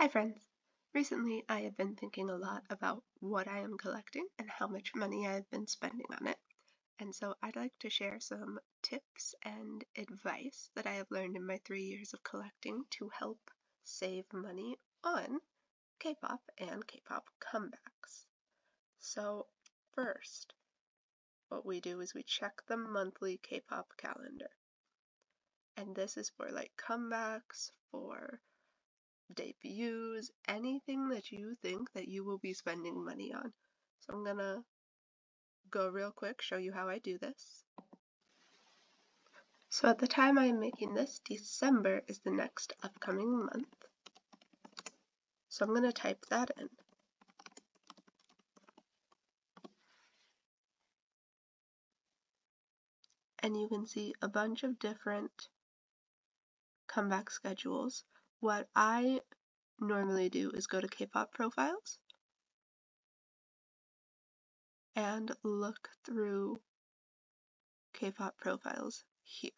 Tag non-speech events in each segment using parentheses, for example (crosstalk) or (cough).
Hi friends! Recently I have been thinking a lot about what I am collecting and how much money I have been spending on it. And so I'd like to share some tips and advice that I have learned in my three years of collecting to help save money on K-pop and K-pop comebacks. So first, what we do is we check the monthly K-pop calendar. And this is for like comebacks, for debuts, anything that you think that you will be spending money on. So I'm gonna go real quick, show you how I do this. So at the time I'm making this, December is the next upcoming month. So I'm gonna type that in. And you can see a bunch of different comeback schedules what I normally do is go to K-pop profiles and look through K-pop profiles here.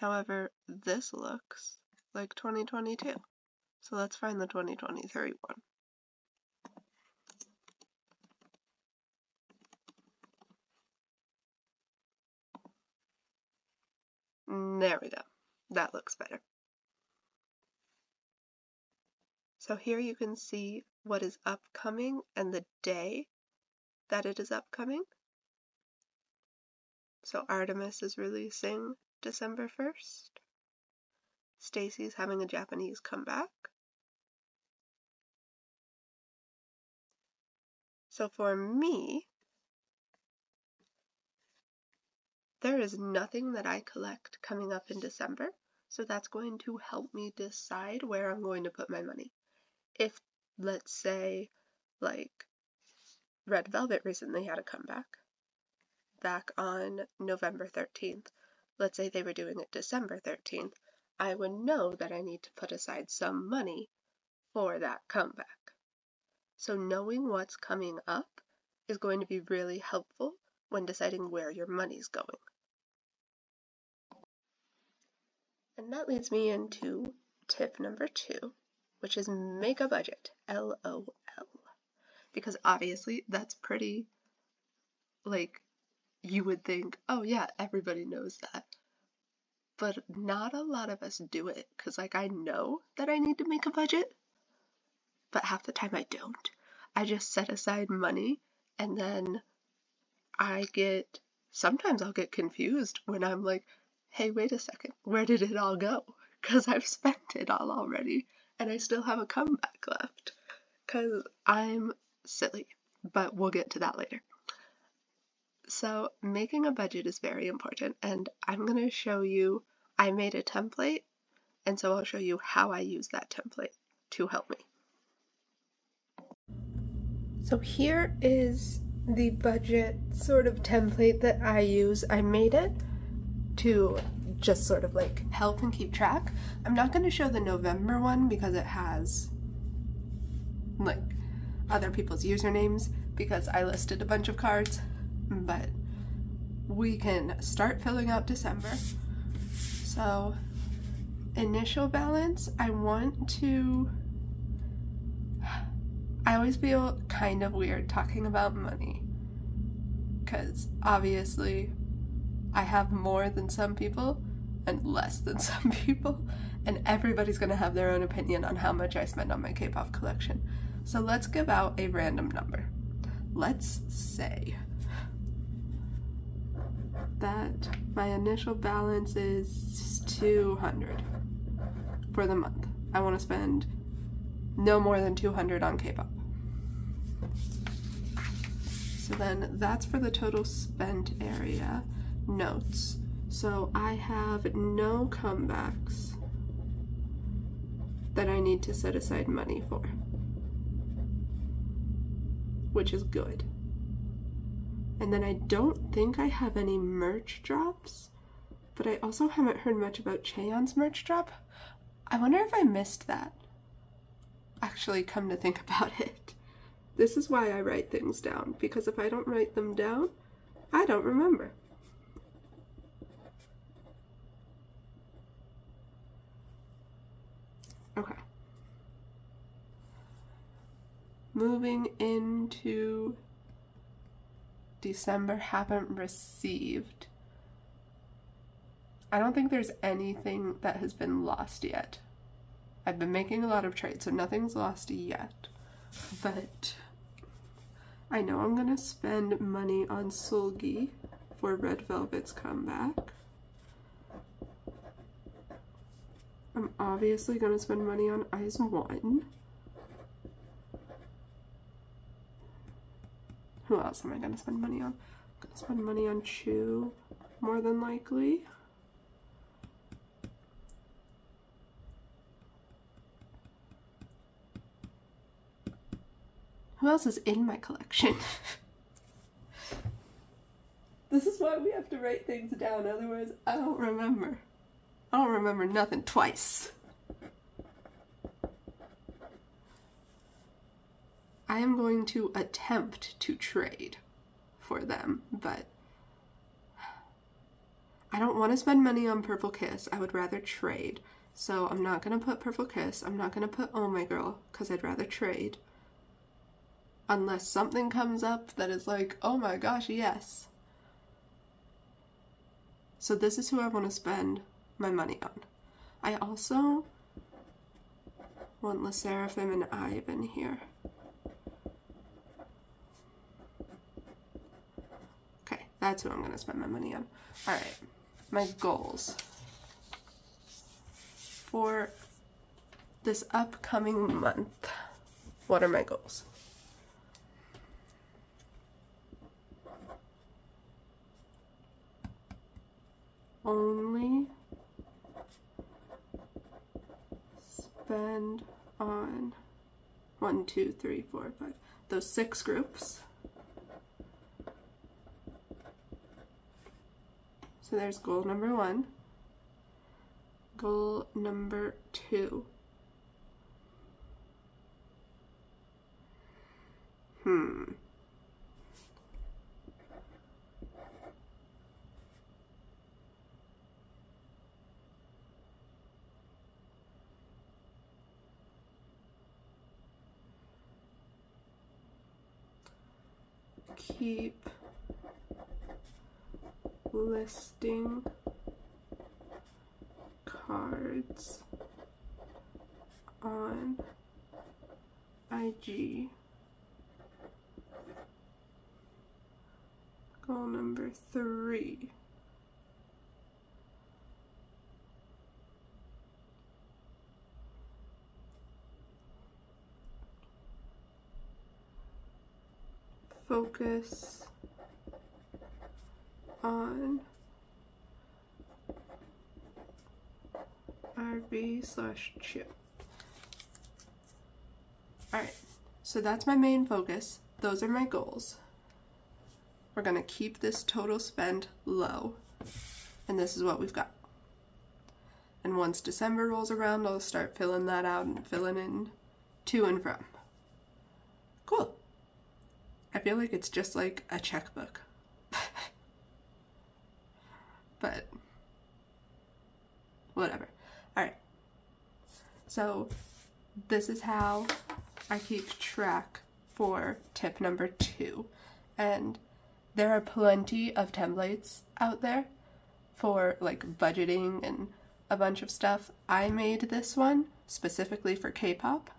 However, this looks like 2022. So let's find the 2023 one. There we go. That looks better. So here you can see what is upcoming and the day that it is upcoming. So Artemis is releasing December 1st. STAYC's having a Japanese comeback. So for me, there is nothing that I collect coming up in December, so that's going to help me decide where I'm going to put my money if let's say like Red Velvet recently had a comeback back on November 13th, let's say they were doing it December 13th, I would know that I need to put aside some money for that comeback. So knowing what's coming up is going to be really helpful when deciding where your money's going. And that leads me into tip number two, which is make a budget, LOL. Because obviously that's pretty, like, you would think, oh yeah, everybody knows that. But not a lot of us do it because, like, I know that I need to make a budget, but half the time I don't. I just set aside money and then I get, sometimes I'll get confused when I'm like, hey, wait a second, where did it all go? Because I've (laughs) spent it all already and I still have a comeback left because I'm silly, but we'll get to that later. So making a budget is very important and I'm going to show you, I made a template and so I'll show you how I use that template to help me. So here is the budget sort of template that I use. I made it to just sort of like help and keep track. I'm not going to show the November one because it has like other people's usernames because I listed a bunch of cards, but we can start filling out December. So initial balance, I want to I always feel kind of weird talking about money because obviously I have more than some people and less than (laughs) some people, and everybody's gonna have their own opinion on how much I spend on my K pop collection. So let's give out a random number. Let's say that my initial balance is 200 for the month. I want to spend no more than 200 on K-pop. So then that's for the total spent area. Notes. So I have no comebacks that I need to set aside money for, which is good. And then I don't think I have any merch drops, but I also haven't heard much about Chaeyeon's merch drop. I wonder if I missed that. Actually, come to think (laughs) about it. This is why I write things down, because if I don't write them down, I don't remember. Okay. Moving into December haven't received. I don't think there's anything that has been lost yet. I've been making a lot of trades, so nothing's lost yet. But I know I'm gonna spend money on Seulgi for Red Velvet's comeback. I'm obviously gonna spend money on IZ*ONE. Who else am I gonna spend money on? I'm gonna spend money on Chuu, more than likely. Who else is in my collection? (laughs) this is why we have to write things down, otherwise I don't remember. I don't remember nothing twice. I am going to attempt to trade for them, but I don't want to spend money on Purple Kiss. I would rather trade. So I'm not going to put Purple Kiss. I'm not going to put Oh My Girl because I'd rather trade unless something comes up that is like, oh my gosh, yes. So this is who I want to spend my money on. I also want LE SSERAFIM and Ivan here. Okay, that's who I'm going to spend my money on. Alright, my goals for this upcoming month. What are my goals? only spend on one, two, three, four, five, those six groups. So there's goal number one. Goal number two. Hmm. keep listing cards on IG. Goal number three. focus on RB slash chip. Alright, so that's my main focus. Those are my goals. We're going to keep this total spend low. And this is what we've got. And once December rolls around, I'll start filling that out and filling in to and from. Cool. I feel like it's just like a checkbook. but whatever. Alright. So this is how I keep track for tip number two. And there are plenty of templates out there for like budgeting and a bunch of stuff. I made this one specifically for K-pop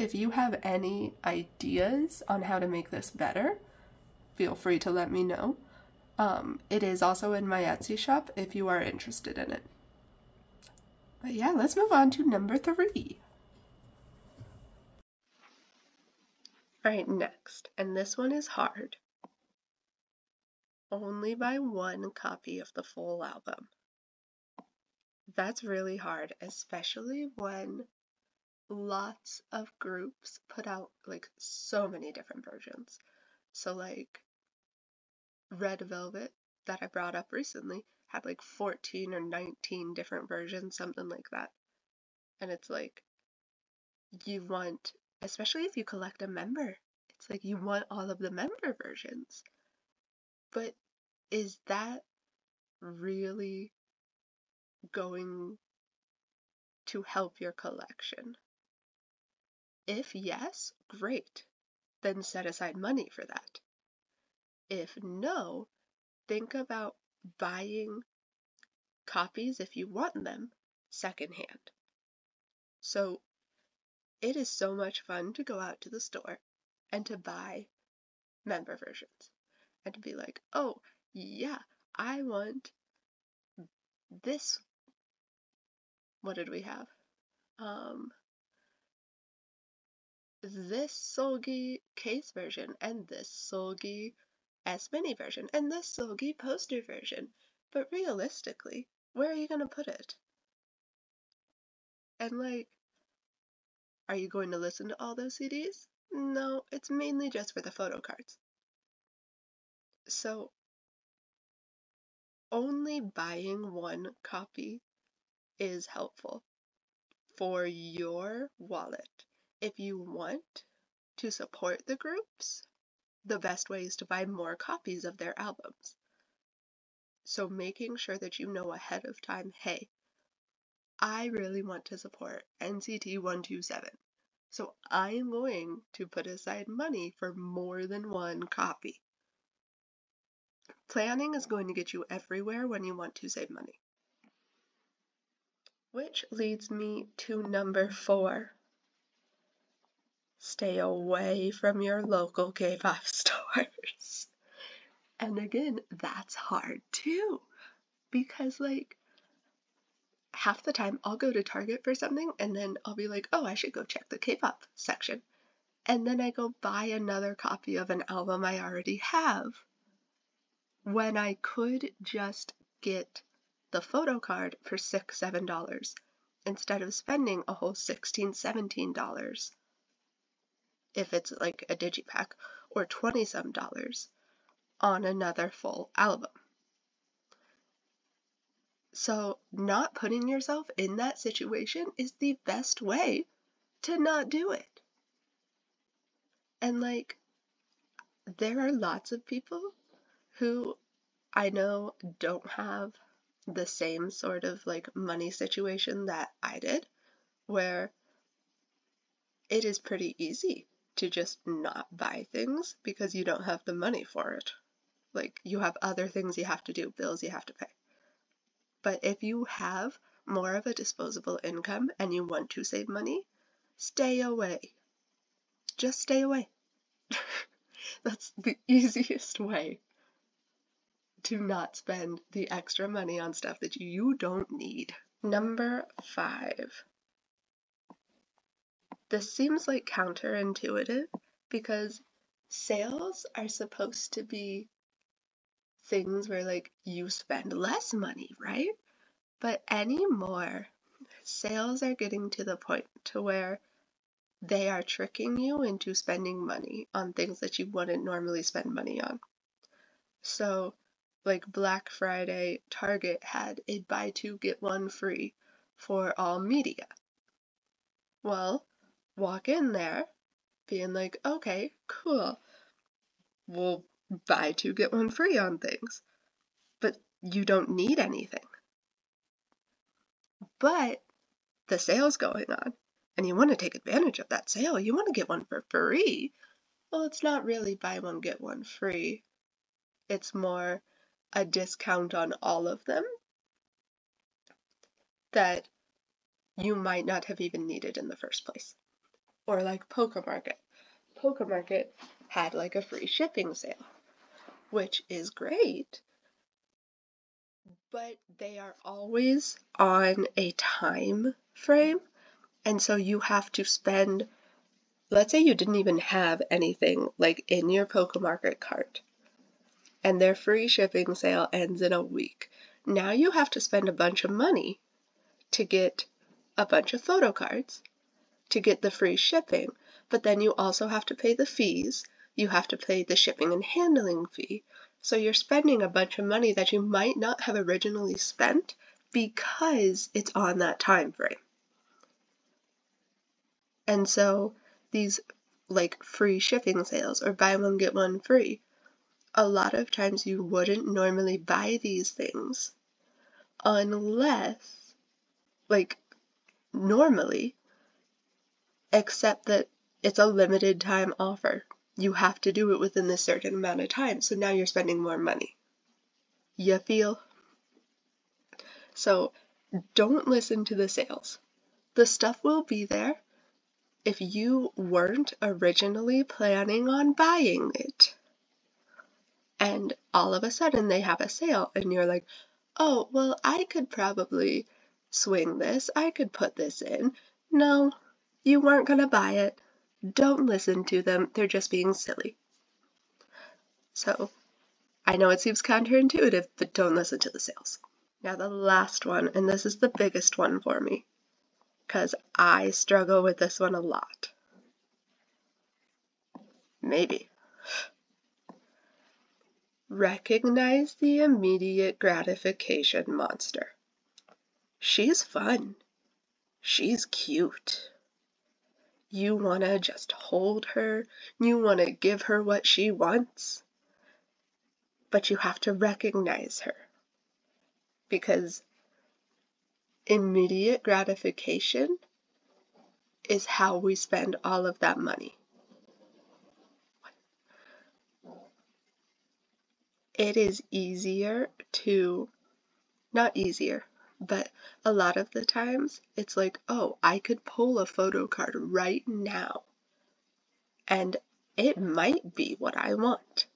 if you have any ideas on how to make this better, feel free to let me know. Um, it is also in my Etsy shop if you are interested in it. But yeah, let's move on to number three. Alright, next, and this one is hard. Only buy one copy of the full album. That's really hard, especially when lots of groups put out like so many different versions. So like Red Velvet that I brought up recently had like 14 or 19 different versions, something like that. And it's like you want, especially if you collect a member, it's like you want all of the member versions. But is that really going to help your collection? If yes, great, then set aside money for that. If no, think about buying copies if you want them secondhand. So it is so much fun to go out to the store and to buy member versions and to be like, oh, yeah, I want this. What did we have? Um, this Seulgi case version and this Seulgi S Mini version and this Seulgi poster version. But realistically, where are you going to put it? And like, are you going to listen to all those CDs? No, it's mainly just for the photo cards. So, only buying one copy is helpful for your wallet. If you want to support the groups, the best way is to buy more copies of their albums. So, making sure that you know ahead of time hey, I really want to support NCT 127. So I'm going to put aside money for more than one copy. Planning is going to get you everywhere when you want to save money. Which leads me to number four. Stay away from your local K-pop stores. And again, that's hard too. Because like half the time I'll go to Target for something and then I'll be like, oh, I should go check the K pop section. And then I go buy another copy of an album I already have when I could just get the photo card for six, seven dollars instead of spending a whole sixteen, seventeen dollars if it's like a digipack or twenty some dollars on another full album. So, not putting yourself in that situation is the best way to not do it. And, like, there are lots of people who I know don't have the same sort of like money situation that I did, where it is pretty easy to just not buy things because you don't have the money for it. Like, you have other things you have to do, bills you have to pay. But if you have more of a disposable income and you want to save money, stay away. Just stay away. (laughs) That's the (laughs) easiest way to not spend the extra money on stuff that you don't need. Number five. This seems like counterintuitive because sales are supposed to be things where like you spend less money, right? But anymore, sales are getting to the point to where they are tricking you into spending money on things that you wouldn't normally spend money on. So, like Black Friday, Target had a buy two get one free for all media. Well, walk in there being like, okay, cool. We'll buy two get one free on things. But you don't need anything. But the sale's going on and you want to take advantage of that sale. You want to get one for free. Well, it's not really buy one get one free. It's more a discount on all of them that you might not have even needed in the first place. Or like Pocamarket. Pocamarket had like a free shipping sale which is great, but they are always on a time frame. And so you have to spend, let's say you didn't even have anything like in your Pocamarket cart, and their free shipping sale ends in a week. Now you have to spend a bunch of money to get a bunch of photo cards, to get the free shipping, but then you also have to pay the fees you have to pay the shipping and handling fee. So you're spending a bunch of money that you might not have originally spent because it's on that time frame. And so these like free shipping sales or buy one get one free, a lot of times you wouldn't normally buy these things unless like normally except that it's a limited time offer. You have to do it within this certain amount of time, so now you're spending more money. You feel? So don't listen to the sales. The stuff will be there if you weren't originally planning on buying it. And all of a sudden they have a sale, and you're like, oh, well, I could probably swing this, I could put this in. No, you weren't going to buy it. Don't listen to them, they're just being silly. So, I know it seems counterintuitive, but don't listen to the sales. Now, the last one, and this is the biggest one for me, because I struggle with this one a lot. Maybe. Recognize the immediate gratification monster. She's fun. She's cute. You want to just hold her. You want to give her what she wants. But you have to recognize her. Because immediate gratification is how we spend all of that money. It is easier to, not easier, but a lot of the times it's like, oh, I could pull a photo card right now and it might be what I want.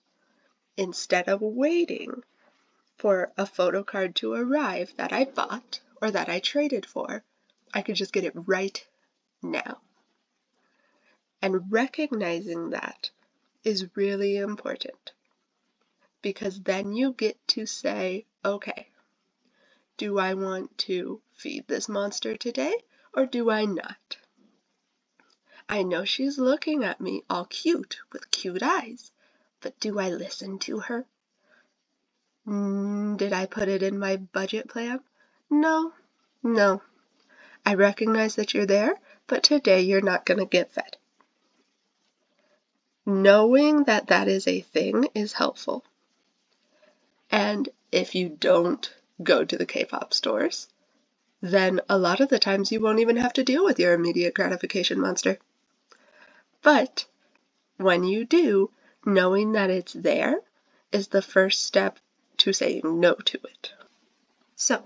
Instead of waiting for a photo card to arrive that I bought or that I traded for, I could just get it right now. And recognizing that is really important because then you get to say, okay, do I want to feed this monster today or do I not? I know she's looking at me all cute with cute eyes, but do I listen to her? Mm, did I put it in my budget plan? No, no. I recognize that you're there, but today you're not going to get fed. Knowing that that is a thing is helpful. And if you don't go to the K-pop stores, then a lot of the times you won't even have to deal with your immediate gratification monster. But when you do, knowing that it's there is the first step to saying no to it. So,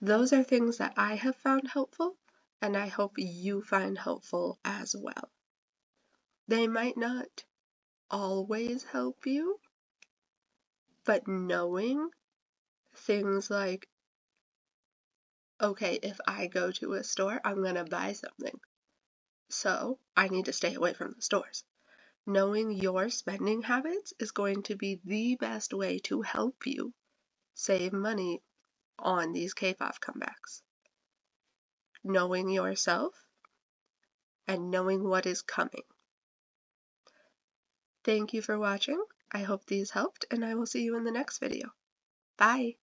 those are things that I have found helpful, and I hope you find helpful as well. They might not always help you, but knowing things like, okay, if I go to a store, I'm going to buy something. So I need to stay away from the stores. Knowing your spending habits is going to be the best way to help you save money on these K-pop comebacks. Knowing yourself and knowing what is coming. Thank you for watching. I hope these helped and I will see you in the next video. Bye!